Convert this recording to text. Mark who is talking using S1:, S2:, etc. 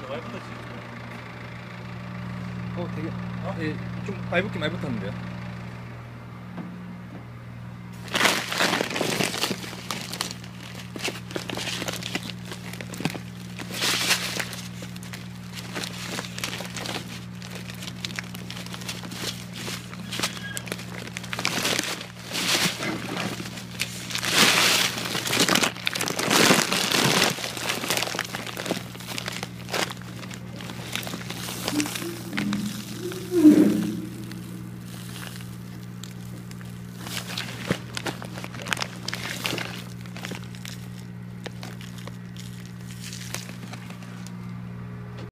S1: 많이 붙었지.
S2: 어 되게
S1: 어?
S2: 예, 좀 많이 붙긴 많이 붙었는데요.